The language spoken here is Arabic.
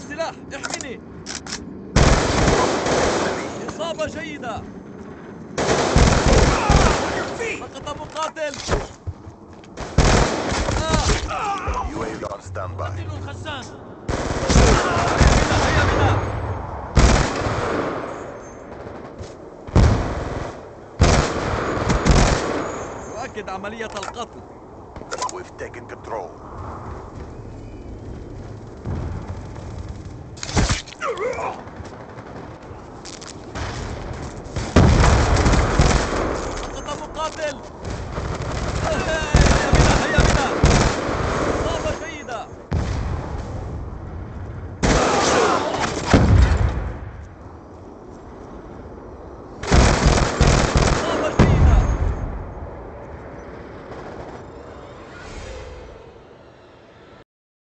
السلاح احمني إصابة جيدة. سقط مقاتل. UAV الخزان. هيا بنا أؤكد عملية القتل. We've taken control. Oh!